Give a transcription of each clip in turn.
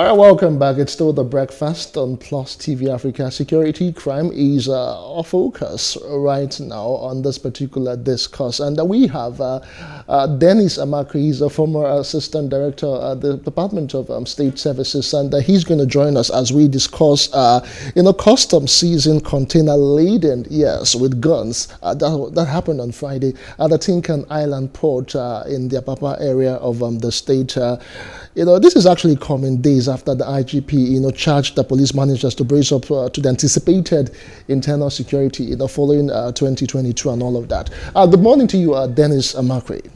All right, welcome back. It's still the breakfast on Plus TV Africa. Security crime is uh, a focus right now on this particular discourse. And uh, we have uh, uh, Dennis Amachree, he's a former assistant director at the Department of um, State Services, and uh, he's going to join us as we discuss, uh, you know, custom season container laden, yes, with guns. that, that happened on Friday at the Tin Can Island port in the Apapa area of um, the state. You know, this is actually coming days after the IGP, you know, charged the police managers to brace up uh, to the anticipated internal security, you know, following uh, 2022 and all of that. Uh, good morning to you, uh, Dennis Amachree.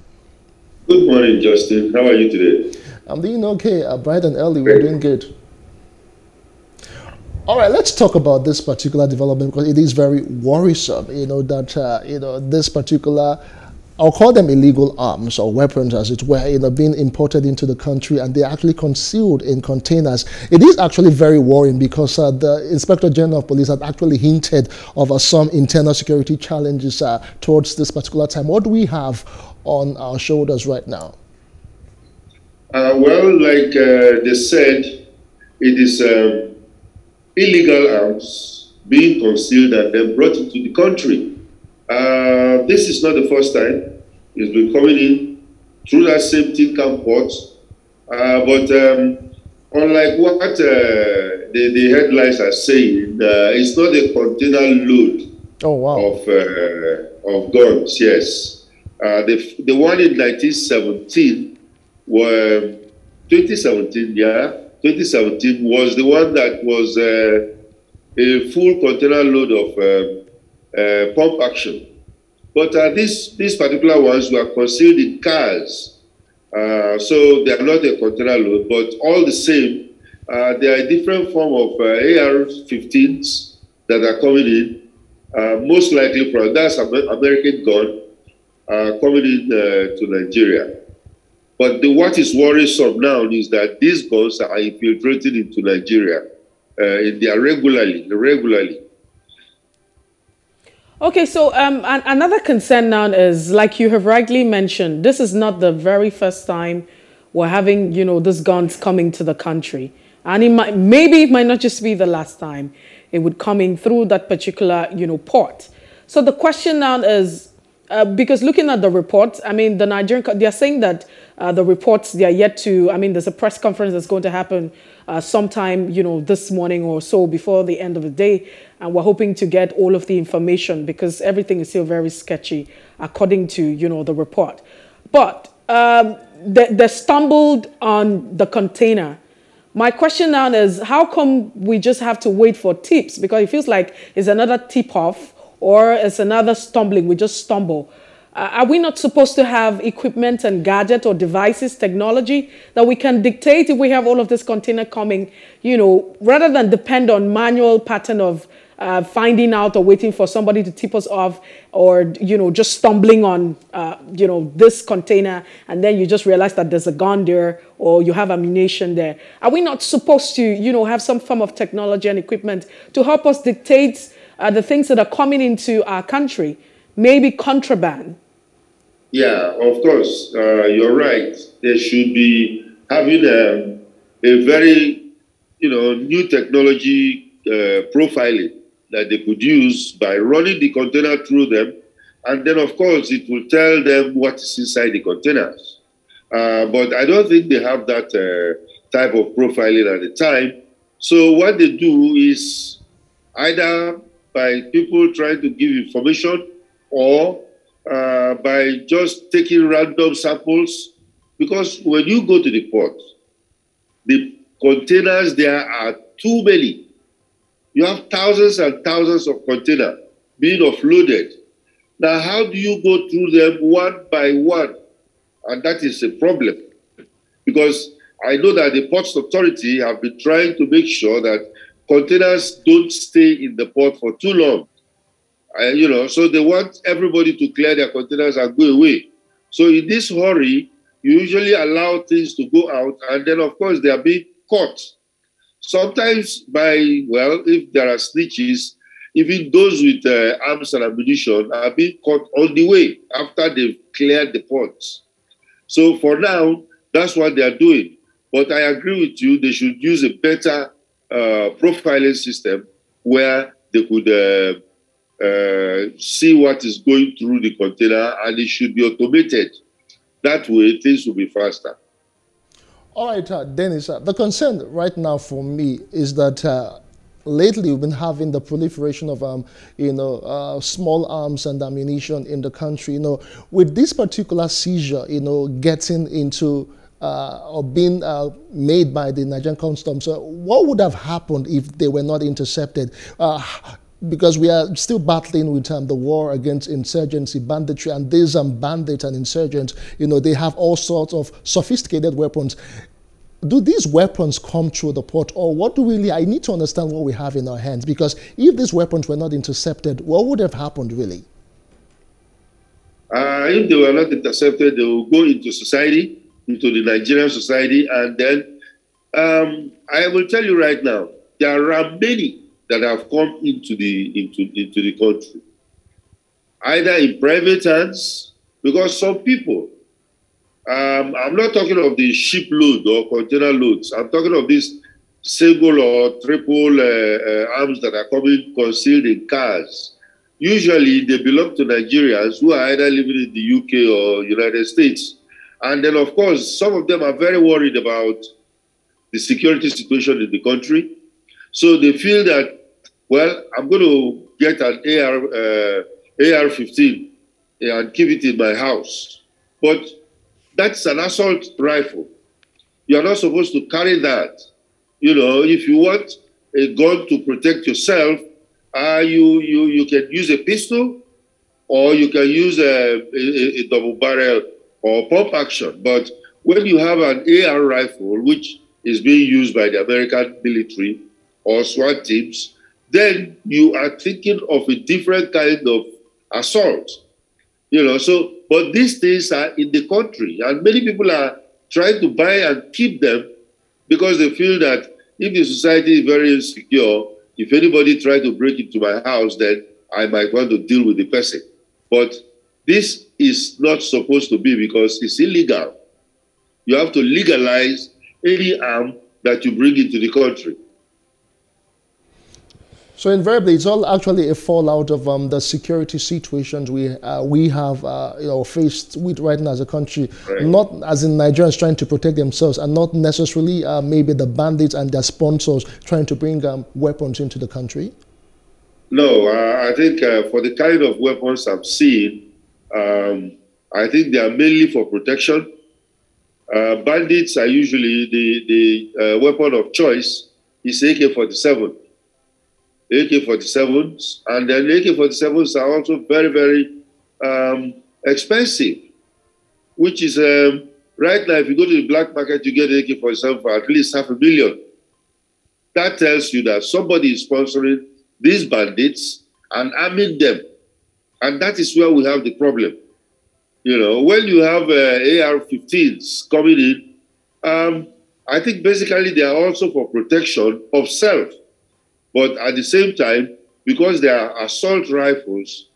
Good morning, Justin. How are you today? I'm doing okay. Uh, bright and early, we're doing good. All right, let's talk about this particular development because it is very worrisome. You know that uh, you know this particular I'll call them illegal arms or weapons, as it were, you know, being imported into the country and they're actually concealed in containers. It is actually very worrying because uh, the Inspector General of Police had actually hinted of uh, some internal security challenges uh, towards this particular time. What do we have on our shoulders right now? Uh, well, like uh, they said, it is um, illegal arms being concealed and then brought into the country. Uh, this is not the first time. It's been coming in through that same Tin Can port. Uh, but um, unlike what uh, the, the headlines are saying, uh, it's not a container load oh, wow. of, uh, of guns, yes. the, the one in 1917 were 2017, yeah, 2017 was the one that was a full container load of um, uh, pump action. But uh, these, these particular ones were concealed in cars. Uh, so they are not a container load, but all the same, uh, there are different form of uh, AR-15s that are coming in, most likely from, that's American gun, coming in to Nigeria. But the, what is worrisome now is that these guns are infiltrating into Nigeria. Uh, they are regularly, regularly. Okay, so um, another concern now is, like you have rightly mentioned, this is not the very first time we're having, you know, these guns coming to the country. And it might, maybe it might not just be the last time it would come in through that particular, you know, port. So the question now is, uh, because looking at the reports, I mean, the Nigerian, they are saying that uh, the reports, they are yet to, I mean, there's a press conference that's going to happen uh, sometime, you know, this morning or so before the end of the day. And we're hoping to get all of the information because everything is still very sketchy according to, you know, the report. But um, they, they stumbled on the container. My question now is, how come we just have to wait for tips? Because it feels like it's another tip off or it's another stumbling. We just stumble. Uh, are we not supposed to have equipment and gadget or devices, technology that we can dictate if we have all of this container coming, you know, rather than depend on manual pattern of uh, finding out or waiting for somebody to tip us off or, you know, just stumbling on, uh, you know, this container and then you just realize that there's a gun there or you have ammunition there. Are we not supposed to, you know, have some form of technology and equipment to help us dictate uh, the things that are coming into our country, maybe contraband. Yeah, of course, uh, you're right. There should be having a, a very, you know, new technology uh, profiling that they could use by running the container through them, and then of course it will tell them what is inside the containers. Uh, but I don't think they have that uh, type of profiling at the time. So what they do is either by people trying to give information or uh, by just taking random samples. Because when you go to the port, the containers there are too many. You have thousands and thousands of containers being offloaded. Now, how do you go through them one by one? And that is a problem. Because I know that the Ports Authority have been trying to make sure that containers don't stay in the port for too long. Uh, you know, so they want everybody to clear their containers and go away. So in this hurry, you usually allow things to go out, and then of course they are being caught. Sometimes by well, if there are snitches, even those with uh, arms and ammunition are being caught on the way after they've cleared the ports. So for now, that's what they are doing. But I agree with you, they should use a better uh, profiling system where they could uh, uh, see what is going through the container and it should be automated. That way, things will be faster. All right, uh, Dennis, uh, the concern right now for me is that uh, lately we've been having the proliferation of um, you know uh, small arms and ammunition in the country. You know, with this particular seizure, you know, getting into uh, or being uh, made by the Nigerian customs, what would have happened if they were not intercepted? Because we are still battling with um, the war against insurgency, banditry, and these um, bandits and insurgents, you know, they have all sorts of sophisticated weapons. Do these weapons come through the port, or what do we really? I need to understand what we have in our hands because if these weapons were not intercepted, what would have happened really? Uh, if they were not intercepted, they will go into society, into the Nigerian society, and then um, I will tell you right now, there are many that have come into the into, into the country, either in private hands, because some people, um, I'm not talking of the ship load or container loads. I'm talking of these single or triple uh, uh, arms that are coming concealed in cars. Usually, they belong to Nigerians who are either living in the UK or United States. And then, of course, some of them are very worried about the security situation in the country. So they feel that, well, I'm going to get an AR, uh, AR-15 and keep it in my house. But that's an assault rifle. You're not supposed to carry that. You know, if you want a gun to protect yourself, uh, you, you, you can use a pistol or you can use a, a, a double barrel or pump action. But when you have an AR rifle, which is being used by the American military, or SWAT teams, then you are thinking of a different kind of assault. You know, so, but these things are in the country, and many people are trying to buy and keep them because they feel that if the society is very insecure, if anybody try to break into my house, then I might want to deal with the person. But this is not supposed to be because it's illegal. You have to legalize any arm that you bring into the country. So invariably, it's all actually a fallout of um, the security situations we uh, we have uh, you know faced with right now as a country. Right. Not as in Nigerians trying to protect themselves, and not necessarily uh, maybe the bandits and their sponsors trying to bring um, weapons into the country. No, uh, I think uh, for the kind of weapons I've seen, um, I think they are mainly for protection. Uh, bandits are usually the the weapon of choice is AK-47 AK-47s, and then AK-47s are also very, very um, expensive, which is um, right now, if you go to the black market, you get AK-47 for at least half a million. That tells you that somebody is sponsoring these bandits and arming them. And that is where we have the problem. You know, when you have uh, AR-15s coming in, um, I think basically they are also for protection of self. But at the same time, because they are assault rifles,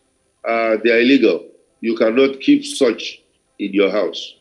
uh, they are illegal. You cannot keep such in your house.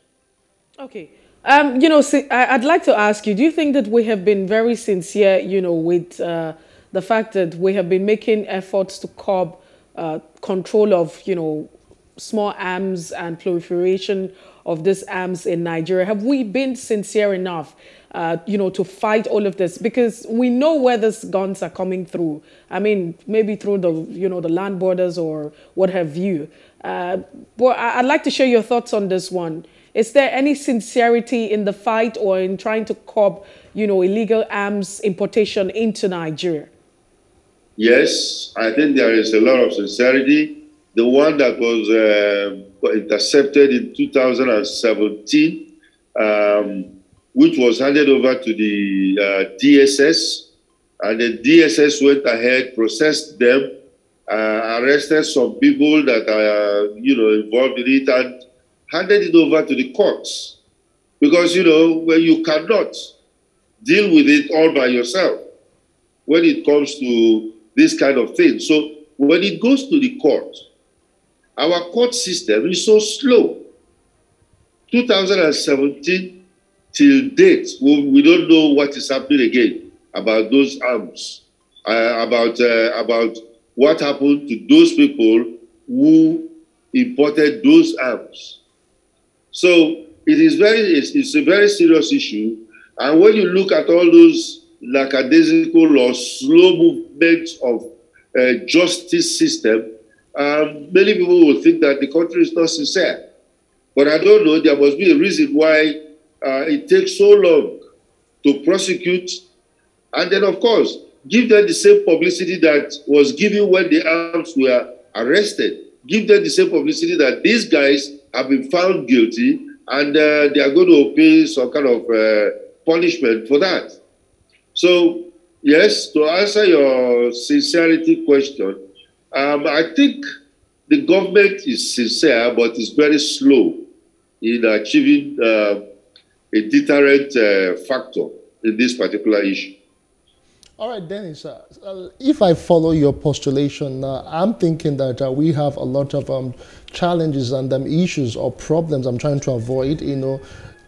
Okay. Um, you know, see, I'd like to ask you, do you think that we have been very sincere, you know, with uh, the fact that we have been making efforts to curb uh, control of, you know, small arms and proliferation of these arms in Nigeria? Have we been sincere enough uh, you know, to fight all of this because we know where these guns are coming through. I mean, maybe through the, you know, the land borders or what have you. Uh, but I'd like to share your thoughts on this one. Is there any sincerity in the fight or in trying to curb, you know, illegal arms importation into Nigeria? Yes, I think there is a lot of sincerity. The one that was uh, intercepted in 2017, um, which was handed over to the uh, DSS, and the DSS went ahead, processed them, uh, arrested some people that are, you know, involved in it, and handed it over to the courts. Because, you know, when you cannot deal with it all by yourself when it comes to this kind of thing. So when it goes to the court, our court system is so slow. 2017, till date, we, we don't know what is happening again about those arms, uh, about uh, about what happened to those people who imported those arms. So it is very it's, it's a very serious issue. And when you look at all those lackadaisical or slow movements of uh, justice system, um, many people will think that the country is not sincere. But I don't know, there must be a reason why uh, it takes so long to prosecute. And then, of course, give them the same publicity that was given when the arms were arrested. Give them the same publicity that these guys have been found guilty and uh, they are going to pay some kind of uh, punishment for that. So, yes, to answer your sincerity question, um, I think the government is sincere, but is very slow in achieving uh, a deterrent uh, factor in this particular issue. All right, Dennis, uh, uh, if I follow your postulation, uh, I'm thinking that uh, we have a lot of um, challenges and um, issues or problems I'm trying to avoid, you know,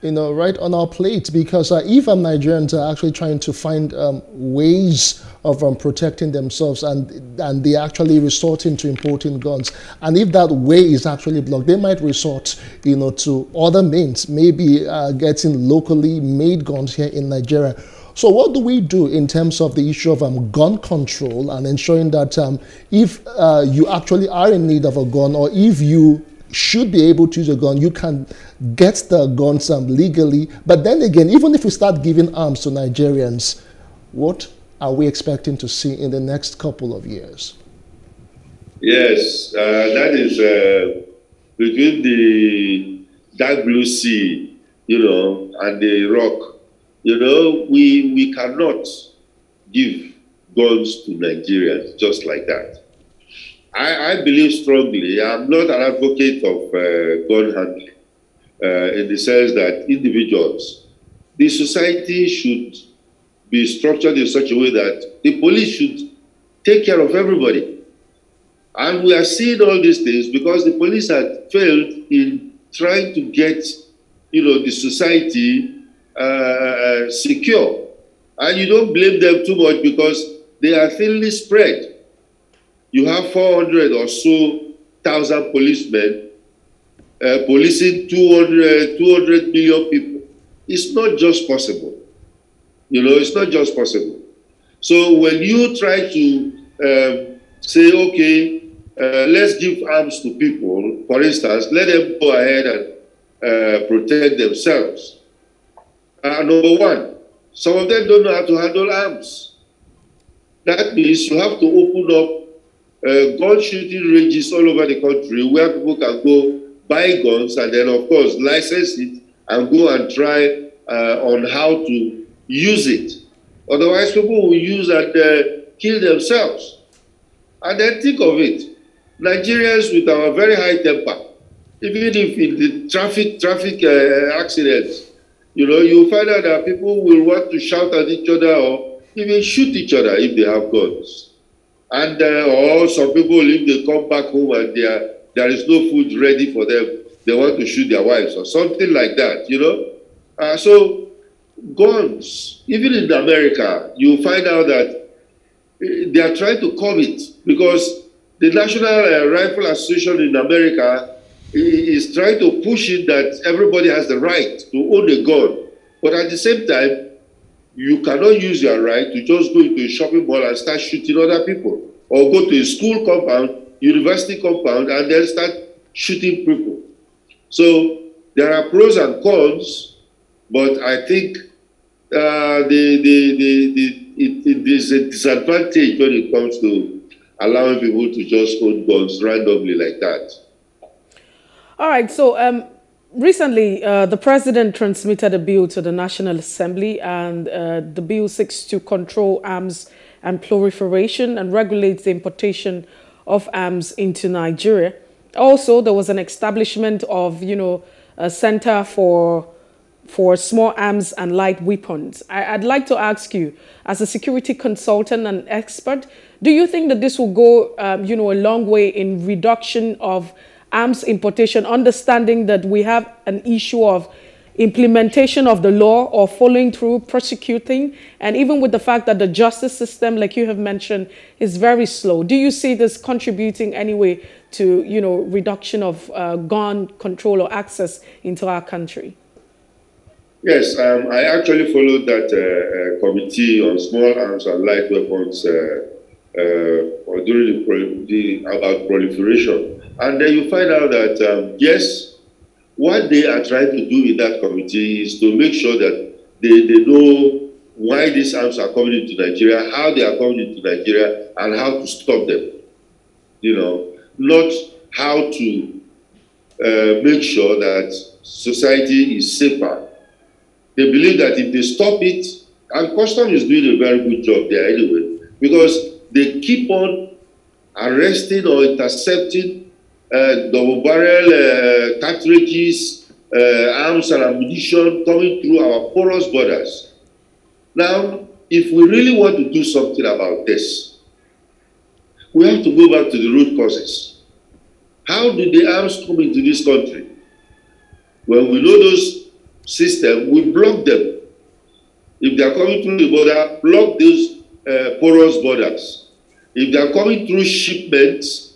you know, right on our plate. Because uh, if Nigerians are actually trying to find um, ways of um, protecting themselves and, and they actually resorting to importing guns, and if that way is actually blocked, they might resort, you know, to other means, maybe uh, getting locally made guns here in Nigeria so what do we do in terms of the issue of um, gun control and ensuring that um, if uh, you actually are in need of a gun or if you should be able to use a gun, you can get the guns um, legally. But then again, even if we start giving arms to Nigerians, what are we expecting to see in the next couple of years? Yes, uh, that is uh, between the dark blue sea, you know, and the rock you know, we, we cannot give guns to Nigerians just like that. I, I believe strongly, I'm not an advocate of uh, gun handling uh, in the sense that individuals, the society should be structured in such a way that the police should take care of everybody. And we are seeing all these things because the police had failed in trying to get, you know, the society uh, secure. And you don't blame them too much because they are thinly spread. You have 400 or so thousand policemen uh, policing 200, 200 million people. It's not just possible. You know, it's not just possible. So when you try to um, say, okay, uh, let's give arms to people, for instance, let them go ahead and uh, protect themselves. Uh, number one, some of them don't know how to handle arms. That means you have to open up uh, gun shooting ranges all over the country where people can go buy guns and then, of course, license it and go and try uh, on how to use it. Otherwise, people will use and uh, kill themselves. And then think of it Nigerians with our very high temper, even if in the traffic traffic uh, accidents, you know, you find out that people will want to shout at each other or even shoot each other if they have guns. And uh, or some people, if they come back home and they are, there is no food ready for them, they want to shoot their wives or something like that, you know. Uh, so guns, even in America, you find out that eh, they are trying to curb it because the National uh, Rifle Association in America he is trying to push it that everybody has the right to own a gun. But at the same time, you cannot use your right to just go into a shopping mall and start shooting other people, or go to a school compound, university compound, and then start shooting people. So there are pros and cons, but I think uh, the, the, the, the, it, it is a disadvantage when it comes to allowing people to just own guns randomly like that. All right. So um, recently, uh, the president transmitted a bill to the National Assembly, and uh, the bill seeks to control arms and proliferation and regulates the importation of arms into Nigeria. Also, there was an establishment of, you know, a center for for small arms and light weapons. I, would like to ask you, as a security consultant and expert, do you think that this will go, um, you know, a long way in reduction of arms importation, understanding that we have an issue of implementation of the law or following through, prosecuting, and even with the fact that the justice system, like you have mentioned, is very slow. Do you see this contributing anyway to, you know, reduction of uh, gun control or access into our country? Yes, um, I actually followed that uh, uh, committee on small arms and light weapons uh, uh during the, the, about proliferation, and then you find out that um, yes, what they are trying to do in that committee is to make sure that they, they know why these arms are coming into Nigeria, how they are coming into Nigeria, and how to stop them. You know, not how to uh, make sure that society is safer. They believe that if they stop it, and custom is doing a very good job there anyway, because they keep on arresting or intercepting double barrel uh, cartridges, uh, arms and ammunition coming through our porous borders. Now, if we really want to do something about this, we have to go back to the root causes. How did the arms come into this country? When we know those systems, we block them. If they are coming through the border, block those uh, porous borders. If they are coming through shipments,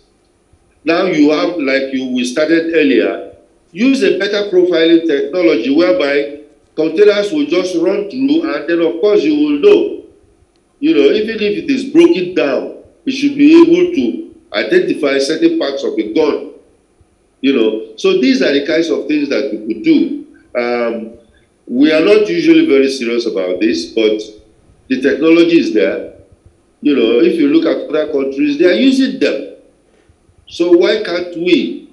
now you have, like you we started earlier, use a better profiling technology whereby containers will just run through and then of course you will know. You know, even if it is broken down, it should be able to identify certain parts of a gun. You know, so these are the kinds of things that we could do. Um, we are not usually very serious about this, but the technology is there. You know, if you look at other countries, they are using them. So why can't we?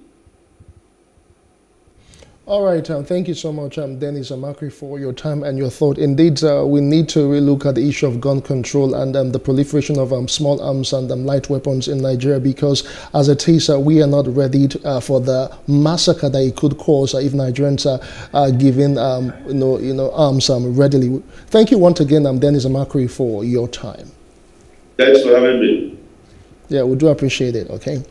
All right, um, thank you so much, um, Dennis Amachree, for your time and your thought. Indeed, uh, we need to relook at the issue of gun control and um, the proliferation of um, small arms and um, light weapons in Nigeria because, as a TISA, we are not ready to, uh, for the massacre that it could cause uh, if Nigerians are giving um, you know, you know, arms readily. Thank you once again, um, Dennis Amachree, for your time. Thanks for having me. Yeah, we do appreciate it, okay?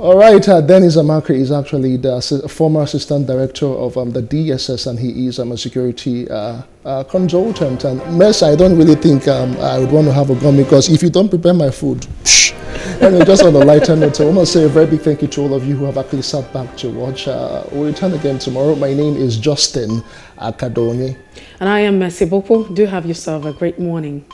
All right, uh, Dennis Amachree is actually the former assistant director of um, the DSS, and he is um, a security uh, uh, consultant. And Mess, I don't really think um, I would want to have a gun because if you don't prepare my food, anyway, just on a lighter note, I want to say a very big thank you to all of you who have actually sat back to watch. Uh, we'll return again tomorrow. My name is Justin Akadonye. And I am Mercy Ebokpo. Do have yourself a great morning.